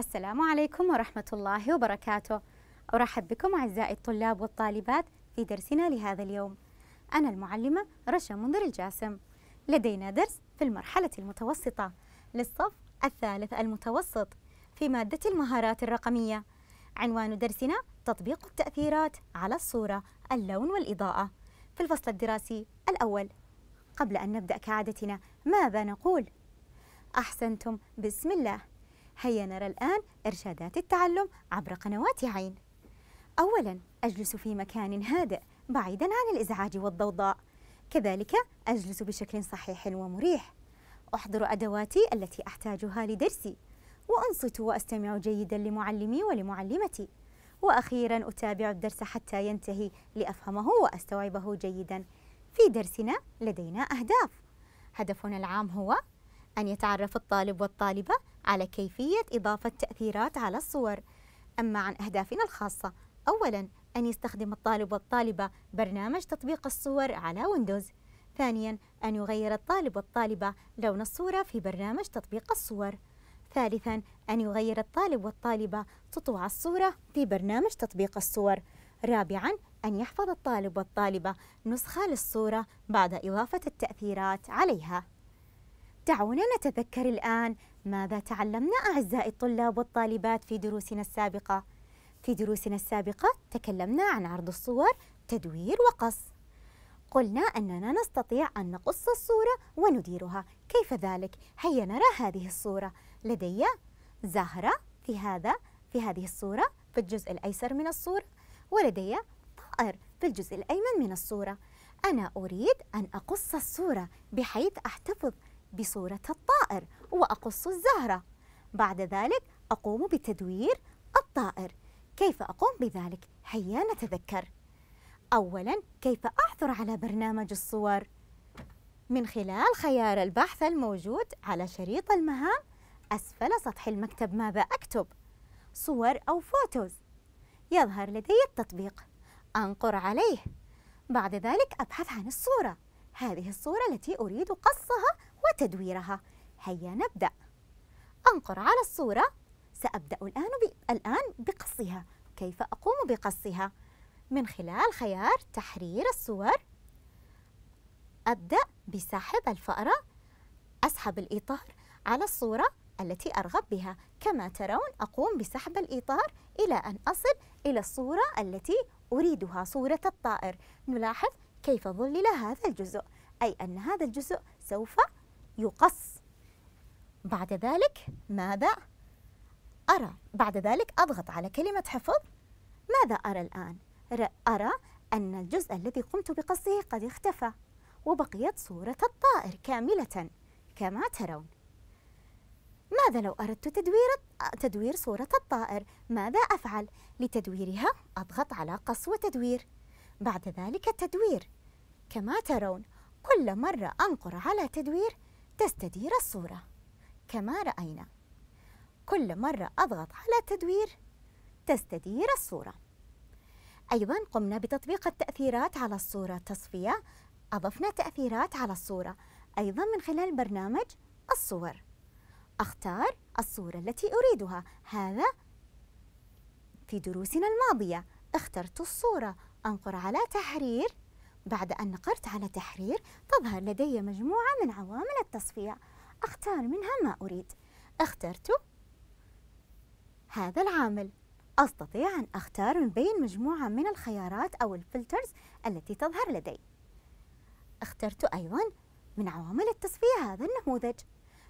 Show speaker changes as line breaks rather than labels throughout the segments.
السلام عليكم ورحمة الله وبركاته. أرحب بكم أعزائي الطلاب والطالبات في درسنا لهذا اليوم. أنا المعلمة رشا منذر الجاسم. لدينا درس في المرحلة المتوسطة للصف الثالث المتوسط في مادة المهارات الرقمية. عنوان درسنا تطبيق التأثيرات على الصورة اللون والإضاءة. في الفصل الدراسي الأول. قبل أن نبدأ كعادتنا ماذا نقول؟ أحسنتم. بسم الله. هيا نرى الآن إرشادات التعلم عبر قنوات عين. أولا أجلس في مكان هادئ بعيدا عن الإزعاج والضوضاء. كذلك أجلس بشكل صحيح ومريح. أحضر أدواتي التي أحتاجها لدرسي. وأنصت وأستمع جيدا لمعلمي ولمعلمتي. وأخيرا أتابع الدرس حتى ينتهي لأفهمه وأستوعبه جيدا. في درسنا لدينا أهداف. هدفنا العام هو أن يتعرف الطالب والطالبة على كيفية إضافة تأثيرات على الصور. أما عن أهدافنا الخاصة أولاً أن يستخدم الطالب والطالبة برنامج تطبيق الصور على ويندوز. ثانياً أن يغير الطالب والطالبة لون الصورة في برنامج تطبيق الصور. ثالثاً أن يغير الطالب والطالبة سطوع الصورة في برنامج تطبيق الصور. رابعاً أن يحفظ الطالب والطالبة نسخة للصورة بعد إضافة التأثيرات عليها. دعونا نتذكر الآن ماذا تعلمنا أعزائي الطلاب والطالبات في دروسنا السابقة؟ في دروسنا السابقة تكلمنا عن عرض الصور تدوير وقص قلنا أننا نستطيع أن نقص الصورة ونديرها كيف ذلك؟ هيا نرى هذه الصورة لدي زهرة في هذا في هذه الصورة في الجزء الأيسر من الصورة ولدي طائر في الجزء الأيمن من الصورة أنا أريد أن أقص الصورة بحيث أحتفظ بصورة الطائر وأقص الزهرة. بعد ذلك أقوم بتدوير الطائر. كيف أقوم بذلك؟ هيا نتذكر. أولا كيف أعثر على برنامج الصور؟ من خلال خيار البحث الموجود على شريط المهام أسفل سطح المكتب ماذا أكتب؟ صور أو فوتوز. يظهر لدي التطبيق. أنقر عليه. بعد ذلك أبحث عن الصورة. هذه الصورة التي أريد قصها وتدويرها. هيا نبدأ. أنقر على الصورة. سأبدأ الآن الآن بقصها. كيف أقوم بقصها؟ من خلال خيار تحرير الصور. أبدأ بسحب الفأرة. أسحب الإطار على الصورة التي أرغب بها. كما ترون أقوم بسحب الإطار إلى أن أصل إلى الصورة التي أريدها صورة الطائر. نلاحظ كيف ظلل هذا الجزء؟ أي أن هذا الجزء سوف يقص. بعد ذلك ماذا أرى؟ بعد ذلك أضغط على كلمة حفظ. ماذا أرى الآن؟ أرى أن الجزء الذي قمت بقصه قد اختفى وبقيت صورة الطائر كاملة كما ترون. ماذا لو أردت تدوير تدوير صورة الطائر؟ ماذا أفعل؟ لتدويرها أضغط على قص وتدوير. بعد ذلك التدوير. كما ترون كل مرة أنقر على تدوير تستدير الصورة. كما رأينا كل مرة أضغط على تدوير تستدير الصورة. أيضا قمنا بتطبيق التأثيرات على الصورة تصفية أضفنا تأثيرات على الصورة أيضا من خلال برنامج الصور. أختار الصورة التي أريدها. هذا في دروسنا الماضية. اخترت الصورة. أنقر على تحرير. بعد أن نقرت على تحرير تظهر لدي مجموعة من عوامل التصفية. أختار منها ما أريد. اخترت هذا العامل. أستطيع أن أختار من بين مجموعة من الخيارات أو الفلترز التي تظهر لدي. اخترت أيضا من عوامل التصفية هذا النموذج.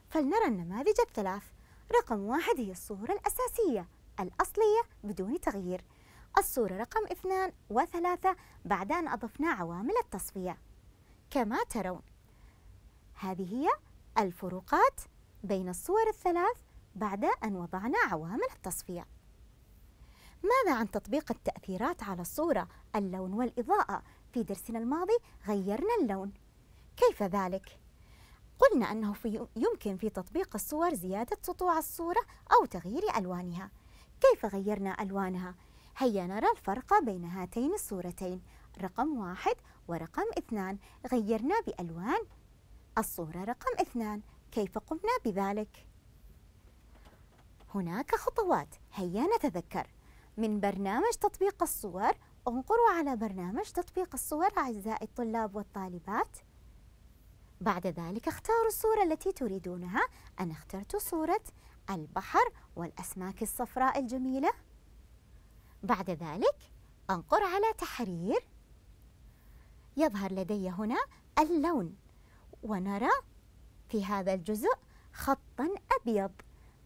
فلنرى النماذج الثلاث. رقم واحد هي الصورة الأساسية الأصلية بدون تغيير. الصورة رقم اثنان وثلاثة بعد أن أضفنا عوامل التصفية. كما ترون هذه هي الفروقات بين الصور الثلاث بعد أن وضعنا عوامل التصفية. ماذا عن تطبيق التأثيرات على الصورة اللون والإضاءة؟ في درسنا الماضي غيرنا اللون. كيف ذلك؟ قلنا أنه في يمكن في تطبيق الصور زيادة سطوع الصورة أو تغيير ألوانها. كيف غيرنا ألوانها؟ هيا نرى الفرق بين هاتين الصورتين. رقم واحد ورقم اثنان. غيرنا بألوان. الصورة رقم اثنان. كيف قمنا بذلك؟ هناك خطوات. هيا نتذكر. من برنامج تطبيق الصور انقروا على برنامج تطبيق الصور أعزائي الطلاب والطالبات. بعد ذلك اختاروا الصورة التي تريدونها. أنا اخترت صورة البحر والأسماك الصفراء الجميلة. بعد ذلك أنقر على تحرير. يظهر لدي هنا اللون ونرى في هذا الجزء خطا أبيض.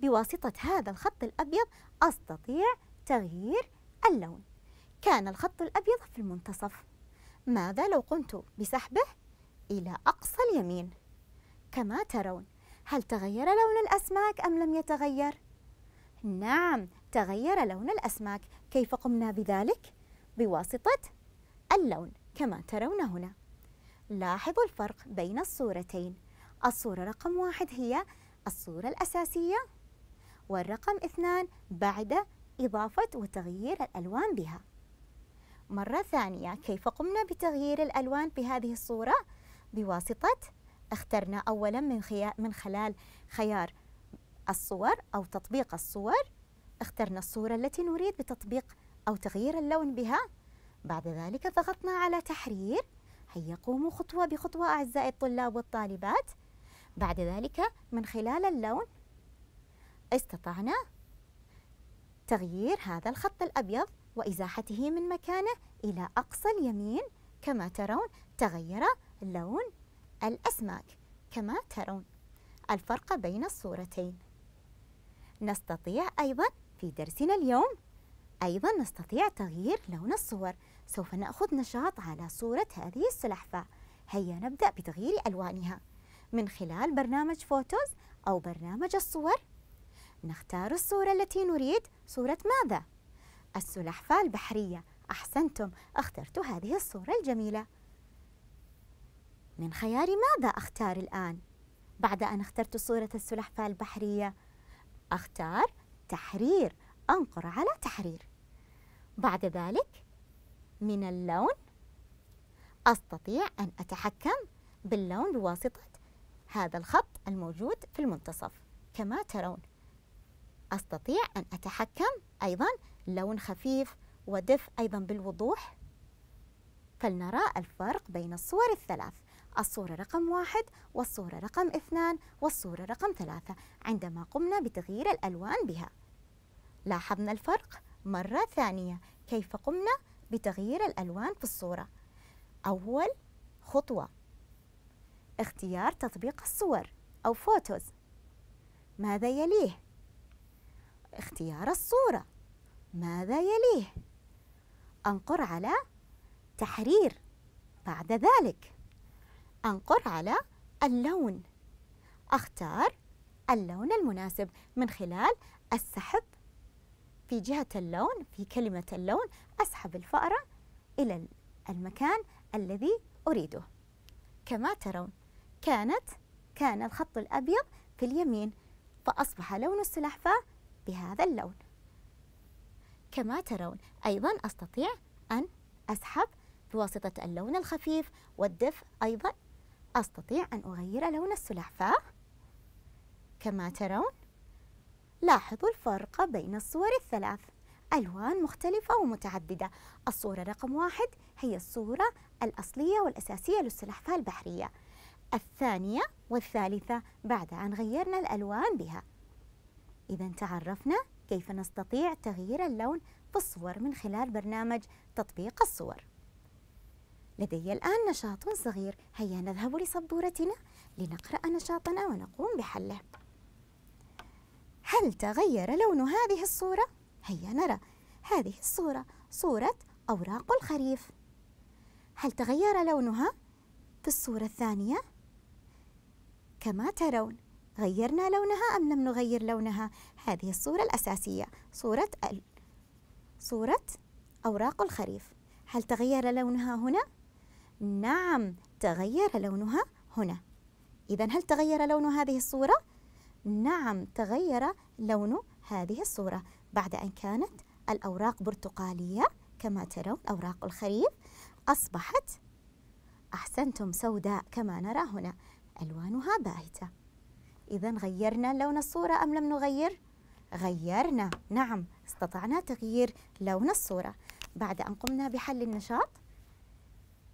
بواسطة هذا الخط الأبيض أستطيع تغيير اللون. كان الخط الأبيض في المنتصف. ماذا لو قمت بسحبه إلى أقصى اليمين؟ كما ترون هل تغير لون الأسماك أم لم يتغير؟ نعم تغير لون الأسماك. كيف قمنا بذلك؟ بواسطة اللون كما ترون هنا لاحظوا الفرق بين الصورتين الصورة رقم واحد هي الصورة الأساسية والرقم اثنان بعد إضافة وتغيير الألوان بها مرة ثانية كيف قمنا بتغيير الألوان في هذه الصورة؟ بواسطة اخترنا أولا من خلال خيار الصور أو تطبيق الصور اخترنا الصورة التي نريد بتطبيق أو تغيير اللون بها. بعد ذلك ضغطنا على تحرير. هيا قوموا خطوة بخطوة أعزائي الطلاب والطالبات. بعد ذلك من خلال اللون استطعنا تغيير هذا الخط الأبيض وإزاحته من مكانه إلى أقصى اليمين. كما ترون تغير لون الأسماك. كما ترون الفرق بين الصورتين. نستطيع أيضا في درسنا اليوم أيضا نستطيع تغيير لون الصور. سوف نأخذ نشاط على صورة هذه السلحفاة هيا نبدأ بتغيير ألوانها. من خلال برنامج فوتوز أو برنامج الصور نختار الصورة التي نريد. صورة ماذا؟ السلحفاة البحرية. أحسنتم اخترت هذه الصورة الجميلة. من خياري ماذا أختار الآن؟ بعد أن اخترت صورة السلحفاة البحرية أختار تحرير أنقر على تحرير. بعد ذلك من اللون أستطيع أن أتحكم باللون بواسطة هذا الخط الموجود في المنتصف. كما ترون أستطيع أن أتحكم أيضا لون خفيف ودفء أيضا بالوضوح. فلنرى الفرق بين الصور الثلاث. الصورة رقم واحد والصورة رقم اثنان والصورة رقم ثلاثة عندما قمنا بتغيير الألوان بها. لاحظنا الفرق مرة ثانية. كيف قمنا بتغيير الألوان في الصورة؟ أول خطوة. اختيار تطبيق الصور أو فوتوز ماذا يليه؟ اختيار الصورة. ماذا يليه؟ أنقر على تحرير. بعد ذلك أنقر على اللون. أختار اللون المناسب من خلال السحب في جهة اللون في كلمة اللون أسحب الفأرة إلى المكان الذي أريده. كما ترون كانت كان الخط الأبيض في اليمين فأصبح لون السلحفاة بهذا اللون. كما ترون أيضا أستطيع أن أسحب بواسطة اللون الخفيف والدفء أيضا. أستطيع أن أغير لون السلحفاة. كما ترون لاحظوا الفرق بين الصور الثلاث. ألوان مختلفة ومتعددة. الصورة رقم واحد هي الصورة الأصلية والأساسية للسلحفاة البحرية. الثانية والثالثة بعد أن غيرنا الألوان بها. إذا تعرفنا كيف نستطيع تغيير اللون في الصور من خلال برنامج تطبيق الصور. لدي الآن نشاط صغير. هيا نذهب لسبورتنا لنقرأ نشاطنا ونقوم بحله. هل تغير لون هذه الصورة؟ هيا نرى هذه الصورة صورة أوراق الخريف هل تغير لونها في الصورة الثانية؟ كما ترون غيرنا لونها أم لم نغير لونها؟ هذه الصورة الأساسية صورة ال صورة أوراق الخريف هل تغير لونها هنا؟ نعم تغير لونها هنا إذا هل تغير لون هذه الصورة؟ نعم تغير لون هذه الصورة بعد أن كانت الأوراق برتقالية كما ترون أوراق الخريف. أصبحت أحسنتم سوداء كما نرى هنا ألوانها باهتة. إذا غيرنا لون الصورة أم لم نغير؟ غيرنا. نعم استطعنا تغيير لون الصورة. بعد أن قمنا بحل النشاط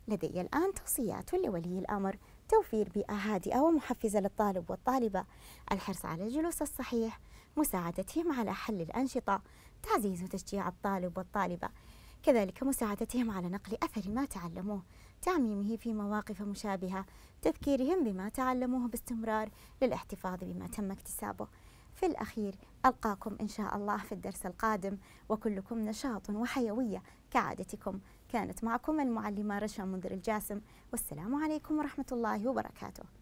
لدي الآن توصيات لولي الأمر. توفير بيئة هادئة ومحفزة للطالب والطالبة. الحرص على الجلوس الصحيح مساعدتهم على حل الأنشطة تعزيز وتشجيع الطالب والطالبة. كذلك مساعدتهم على نقل أثر ما تعلموه تعميمه في مواقف مشابهة تذكيرهم بما تعلموه باستمرار للاحتفاظ بما تم اكتسابه. في الأخير ألقاكم إن شاء الله في الدرس القادم وكلكم نشاط وحيوية كعادتكم. كانت معكم المعلمة رشا منذر الجاسم والسلام عليكم ورحمة الله وبركاته.